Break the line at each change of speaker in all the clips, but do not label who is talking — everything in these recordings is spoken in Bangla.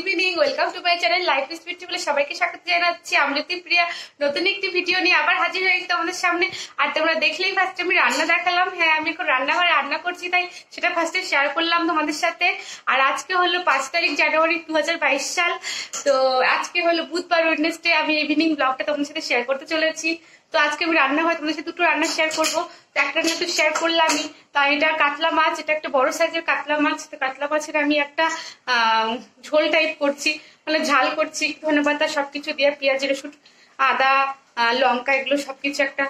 TV welcome to my channel Life Speed বলে সবাইকে স্বাগত জানাচ্ছি। আমৃতি প্রিয়া, নতুন একটি ভিডিও নিয়ে আবার হাজির হয়ে গেছি তোমাদের সামনে। আর তোমরা দেখলেই আমি রান্না দেখালাম। হ্যাঁ আমি এখন রান্নাঘরে রান্না করছি, তাই সেটা ফার্স্টে শেয়ার করলাম তোমাদের সাথে। আর আজকে হলো পাঁচ তারিখ জানুয়ারি দু সাল। তো আজকে হলো বুধবার ওয়েডনেসডে আমি ইভিনিং ব্লগটা তোমাদের সাথে শেয়ার করতে চলেছি। তো আজকে আমি রান্না হয় তোমাদের সাথে দুটো রান্না শেয়ার করব। তো একটা রান্না তো শেয়ার করলামই। তা এটা কাতলা মাছ, এটা একটা বড় সাইজের কাতলা মাছ। তো কাতলা মাছের আমি একটা ঝোল টাইপ করছি। মানে ঝাল করছি ধনে পাতা সবকিছু দিয়ে পেঁয়াজ, রসুন, আদা লঙ্কা, এগুলো সবকিছু একটা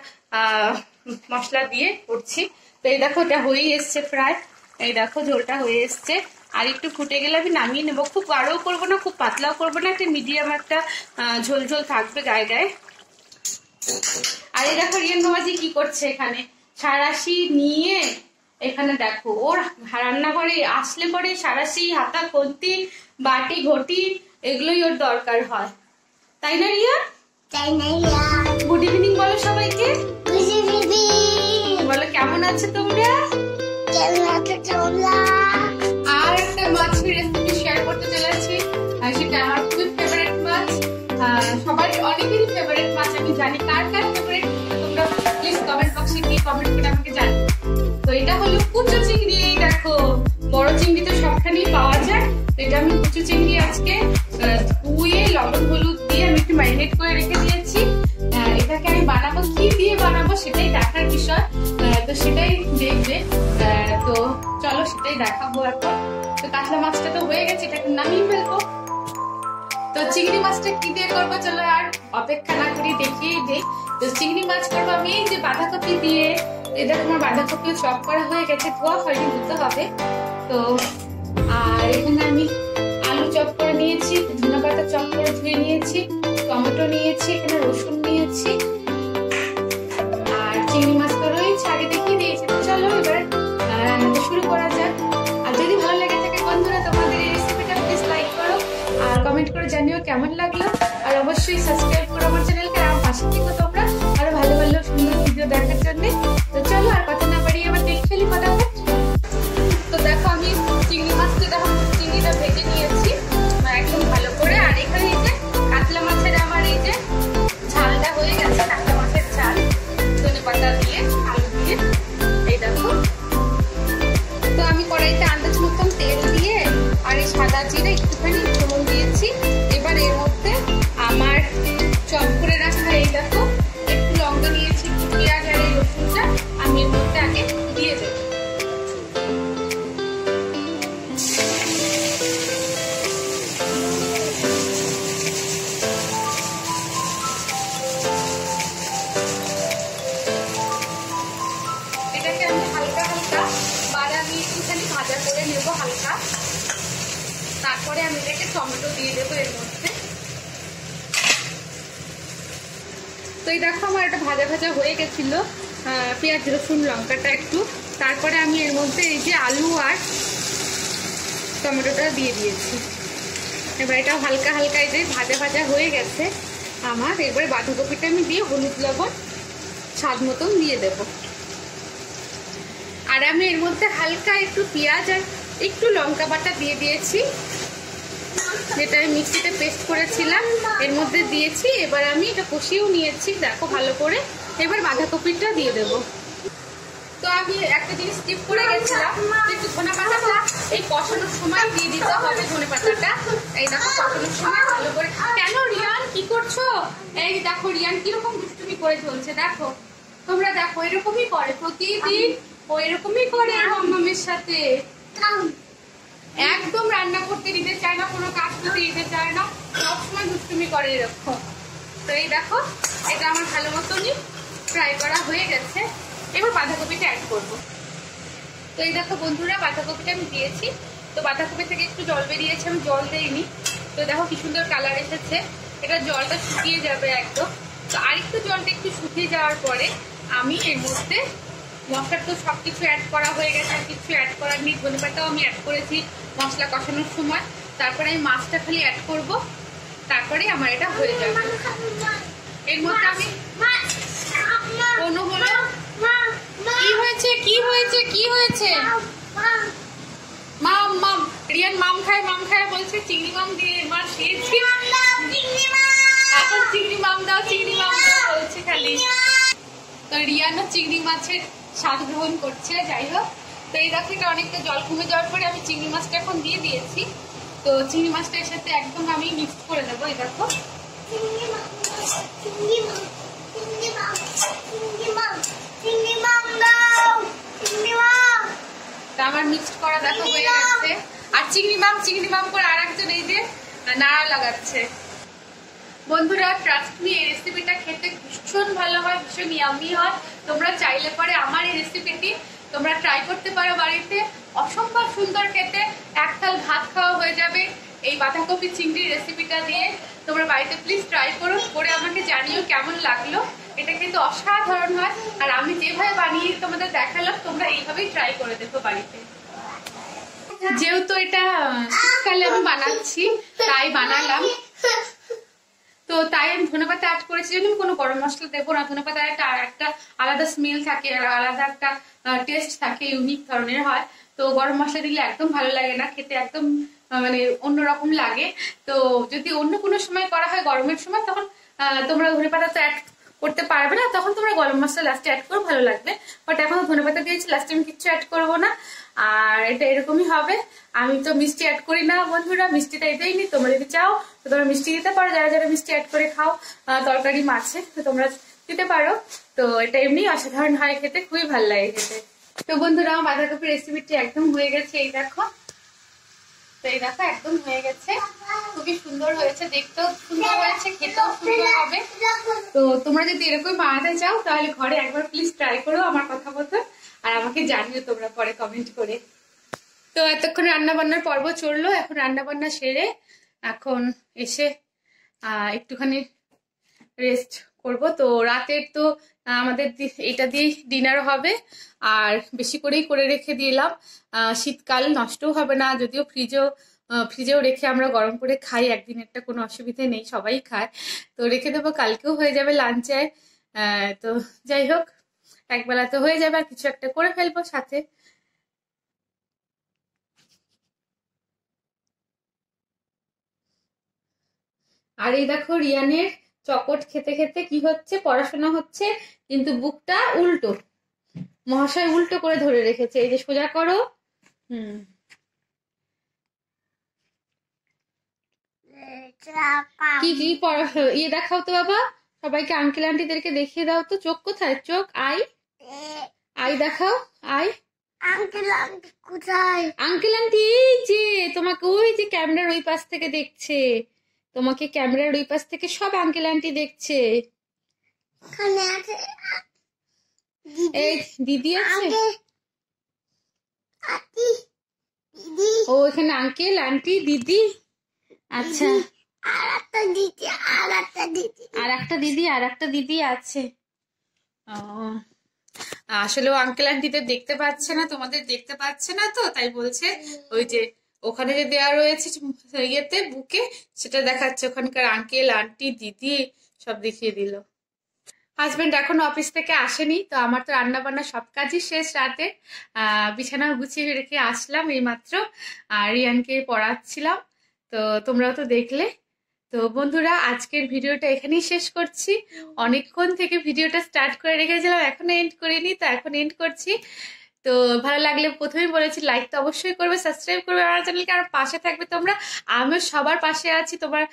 মশলা দিয়ে করছি। তো এই দেখো, এটা হয়েই এসছে প্রায়। এই দেখো, ঝোলটা হয়ে এসছে। আর একটু ফুটে গেলে আমি নামিয়ে নেব। খুব গাঢ়ও করব না, খুব পাতলাও করব না, একটা মিডিয়াম একটা ঝোল ঝোল থাকবে গায়ে গায়ে। আর এই দেখো, রিয়ান বাবাজি কি করছে এখানে? সারাশি নিয়ে এখানে দেখো ওর রান্নাঘরে আসলে পরে সারাশি হাতা খন্তি বাটি ঘটি এগুলোই ওর দরকার হয়। তাই না রিয়া?
তাই না ইয়া
গুড ইভিনিং বলো সবাইকে। বলো কেমন আছে তোমরা?
কেমন আছো তোমরা?
আর একটা মাছের রেসিপি শেয়ার করতে চলেছি আর সেটা আমার খুবই ফেভারিট মাছ। সবার অনেকেরই ফেভারিট মাছ আমি জানি কার কার ফেভারিট তোমরা প্লিজ কমেন্ট বক্সে গিয়ে কমেন্ট করে আমাকে জানো তো এটা হলো কুচো চিংড়ি দেখো। বড় চিংড়ি তো সবখানেই পাওয়া যায়। তো এটা আমি কুচো চিংড়ি আজকে ধুয়ে লবণ হলুদ দিয়ে আমি একটু ম্যারিনেট করে রেখে দিয়েছি। এটাকে আমি বানাবো, কি দিয়ে বানাবো সেটাই দেখার বিষয়। তো সেটাই দেখবে। তো চলো সেটাই দেখাবো এখন তো কাতলা মাছটা তো হয়ে গেছে, এটাকে নামিয়ে ফেলব। তো চিংড়ি মাছটা কি দিয়ে করব চলো আর অপেক্ষা না করি দেখিয়ে দিই। তো চিংড়ি মাছ করব আমি যে বাঁধাকপি দিয়ে এটা তোমার বাঁধাকপিও চপ করা হয়ে গেছে, ধোয়া হয়নি, ধুতে হবে। তো, আর এখানে আমি আলু চপ করে নিয়েছি, ধনে পাতা চপ করে ধুয়ে নিয়েছি, টমেটো নিয়েছি, এখানে রসুন নিয়েছি, আর চিংড়ি মাছ তো রয়েছে, আগে দেখিয়ে দিয়েছি। চলো এবার শুরু করা যাক। আর যদি ভালো লেগে থাকে বন্ধুরা, তোমাদের এই রেসিপিটা প্লিজ লাইক করো, আর কমেন্ট করে জানিও কেমন লাগল। আর অবশ্যই সাবস্ক্রাইব তারপরে আমি এটাকে টমেটো দিয়ে দেবো এর মধ্যে। তো এই দেখো আমার এটা ভাজা ভাজা হয়ে গেছিল। পেঁয়াজ, রসুন, লঙ্কাটা একটু। তারপরে আমি এর মধ্যে এই যে আলু আর টমেটোটা দিয়ে দিয়েছি। এবার এটা হালকা হালকা এই যে ভাজা ভাজা হয়ে গেছে আমার। এবারে বাঁধাকপিটা আমি দিয়ে হলুদ লবণ স্বাদ মতন দিয়ে দেবো। আর আমি এর মধ্যে হালকা একটু পেঁয়াজ আর একটু লঙ্কা বাটা দিয়ে দিয়েছি। যেটা আমি মিক্সিতে পেস্ট করেছিলাম, এর মধ্যে দিয়েছি। এবার আমি এটা কষিয়েও নিয়েছি, দেখো ভালো করে। এবার বাঁধাকপিটা দিয়ে দেবো। তো আমি একটা জিনিস স্কিপ করে গেছিলাম একটু ধনে পাতাটা, এই কষানোর সময় দিয়ে দিতে হবে ধনে পাতাটা। এই দেখো কষানোর সময় ভালো করে। কেন রিয়ান, কি করছ? এই দেখো রিয়ান, কীরকম দুষ্টুমি করে চলছে, দেখো। তোমরা দেখো, এরকমই করে প্রতিদিন, ও এরকমই করে মামের সাথে। একদম রান্না করতে দিতে চায় না, কোনো কাজ করতে দিতে চায় না, সবসময় দুষ্টুমি করে এরকম। তো এই দেখো, এটা আমার ভালো মতনই ফ্রাই করা হয়ে গেছে। এবার বাঁধাকপিটা অ্যাড করব। তো এই দেখো বন্ধুরা, বাঁধাকপিটা আমি দিয়েছি। তো বাঁধাকপি থেকে একটু জল বেরিয়েছে, আমি জল দেইনি। তো দেখো কি সুন্দর কালার এসেছে। এটা জলটা শুকিয়ে যাবে একদম। তো আরেকটু জলটা একটু শুকিয়ে যাওয়ার পরে আমি এর মধ্যে মশলার তো সব কিছু অ্যাড করা হয়ে গেছে, আর কিছু অ্যাড করার নেই। ধনে পাতাও আমি অ্যাড করেছি মশলা কষানোর সময়। তারপরে আমি মাছটা খালি অ্যাড করব, তারপরে আমার এটা হয়ে যাবে। এর মধ্যে আমি কোনো হলো কি হয়েছে? হয়েছে হয়েছে? মাম রিয়ান বলছে, চিংড়ি মাম দিয়ে এখন চিংড়ি চিংড়ি বলছে খালি। চিংড়ি মাছের স্বাদ গ্রহণ করছে যাই হোক। তো এই দেখো এটা অনেকটা জল কমে যাওয়ার পরে আমি চিংড়ি মাছটা এখন দিয়ে দিয়েছি। তো চিংড়ি মাছটা এর সাথে একদম আমি মিক্স করে দেবো এই দেখো। আমার মিক্সড করা দেখো হয়ে গেছে। আর চিংড়ি মাম চিংড়ি মাম করে আর একজন এই যে নাড়া লাগাচ্ছে। বন্ধুরা ট্রাস্ট মি এই রেসিপিটা খেতে ভীষণ ভালো হয়, ভীষণ ইয়ামি হয়। তোমরা চাইলে পরে আমার এই রেসিপিটি তোমরা ট্রাই করতে পারো বাড়িতে। অসম্ভব সুন্দর খেতে। এক থাল ভাত খাওয়া হয়ে যাবে এই বাঁধাকপি চিংড়ি রেসিপিটা দিয়ে। তোমরা বাড়িতে প্লিজ ট্রাই করো, করে আমাকে জানিও কেমন লাগল। এটা কিন্তু অসাধারণ হয়। আর আমি যেভাবে বানিয়ে তোমাদের দেখালাম, তোমরা এইভাবেই ট্রাই করে দেখো বাড়িতে। যেহেতু এটা শীতকালে আমি বানাচ্ছি, তাই বানালাম। তো তাই আমি ধনেপাতা অ্যাড করেছি। জন্য আমি কোনো গরম মশলা দেবো না। ধনেপাতার একটা একটা আলাদা স্মেল থাকে আলাদা একটা টেস্ট থাকে ইউনিক ধরনের হয়। তো গরম মশলা দিলে একদম ভালো লাগে না। খেতে একদম মানে অন্যরকম লাগে। তো যদি অন্য কোনো সময় করা হয় গরমের সময়, তখন তোমরা ধনেপাতা তো অ্যাড করতে পারবে না। তখন তোমরা গরম মশলা লাস্টে অ্যাড করো, ভালো লাগবে। বাট এখন ধনেপাতা দিয়েছি লাস্টে আমি কিচ্ছু অ্যাড করব না। আর এটা এরকমই হবে। আমি তো মিষ্টি অ্যাড করি না বন্ধুরা, মিষ্টিটা এতেই নি, তোমরা যদি চাও তো তোমরা মিষ্টি দিতে পারো, যারা যারা মিষ্টি অ্যাড করে খাও তরকারি মাছে, তো তোমরা দিতে পারো। তো এটা এমনি অসাধারণ হয় খেতে, খুবই ভালো লাগে খেতে। তো বন্ধুরা, আমার বাঁধাকপি রেসিপিটি একদম হয়ে গেছে, এই দেখো। তো এই দেখো, একদম হয়ে গেছে। খুবই সুন্দর হয়েছে, দেখতেও সুন্দর হয়েছে, খেতেও সুন্দর হবে। তো তোমরা যদি এরকম বানাতে চাও, তাহলে ঘরে একবার প্লিজ ট্রাই করো আমার কথা মতো। আর আমাকে জানিও তোমরা পরে কমেন্ট করে। তো এতক্ষণ রান্না বান্নার পর্ব চলল, এখন রান্না বান্না সেরে এখন এসে একটুখানি রেস্ট করব। তো রাতের তো আমাদের এটা দিয়েই ডিনার হবে, আর বেশি করেই করে রেখে দিলাম। শীতকাল নষ্টও হবে না, যদিও ফ্রিজেও ফ্রিজেও রেখে আমরা গরম করে খাই, একদিন একটা কোনো অসুবিধে নেই, সবাই খায়। তো রেখে দেবো, কালকেও হয়ে যাবে লাঞ্চে তো যাই হোক একবেলা তো হয়ে যাবে আর কিছু একটা করে ফেলব সাথে। আর এই দেখো রিয়ানের চকট খেতে খেতে কি হচ্ছে পড়াশোনা হচ্ছে কিন্তু বুকটা উল্টো। মহাশয় উল্টো করে ধরে রেখেছে। এই যে সোজা করো। হুম। কি কি পড়া ইয়ে দেখাও তো বাবা। সবাইকে আঙ্কেল আন্টিদেরকে দেখিয়ে দাও তো চোখ কোথায়? চোখ আই? আই দেখাও আই।
কোথায়?
আঙ্কেল আন্টি এই যে তোমাকে ওই যে ক্যামেরার ওই পাশ থেকে দেখছে। তোমাকে ক্যামেরার ওই পাশ থেকে সব আঙ্কেল আন্টি দেখছে।
আছে
এই দিদি আছে?
দিদি।
ও এখানে আঙ্কেল আন্টি দিদি। আচ্ছা।
আর একটা দিদি। আর একটা দিদি
আছে। ও আসলে আঙ্কেল আন্টিদের দেখতে পাচ্ছে না তোমাদের দেখতে পাচ্ছে না তো? তাই বলছে ওই যে ওখানে যে দেওয়া রয়েছে ইয়েতে বুকে সেটা দেখাচ্ছে। ওখানকার আঙ্কেল আন্টি দিদি সব দেখিয়ে দিল। হাজবেন্ড এখন অফিস থেকে আসেনি তো আমার তো রান্না বান্না সব কাজই শেষ রাতে। আহ বিছানা গুছিয়ে রেখে আসলাম এইমাত্র। আর রিয়ানকে পড়াচ্ছিলাম তো তোমরাও তো দেখলে। তো বন্ধুরা, আজকের ভিডিওটা এখানেই শেষ করছি। অনেকক্ষণ থেকে ভিডিওটা স্টার্ট করে রেখেছিলাম এখনও এন্ড করিনি, তো এখন এন্ড করছি। তো ভালো লাগলে প্রথমেই বলেছি লাইক তো অবশ্যই করবে সাবস্ক্রাইব করবে আমার চ্যানেলকে আর পাশে থাকবে তোমরা। আমিও সবার পাশে আছি, তোমার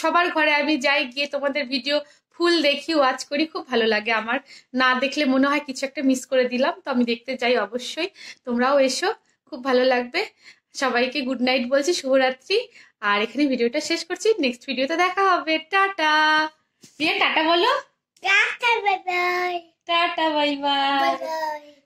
সবার ঘরে আমি যাই, গিয়ে তোমাদের ভিডিও ফুল দেখি ওয়াচ করি, খুব ভালো লাগে আমার। না দেখলে মনে হয় কিছু একটা মিস করে দিলাম, তো আমি দেখতে যাই অবশ্যই। তোমরাও এসো, খুব ভালো লাগবে। সবাইকে গুড নাইট বলছি, শুভরাত্রি। আর এখানে ভিডিওটা শেষ করছি। নেক্সট ভিডিওতে দেখা হবে। টাটা। দিয়ে টাটা বলো।
Tata bye bye
tata bye bye
by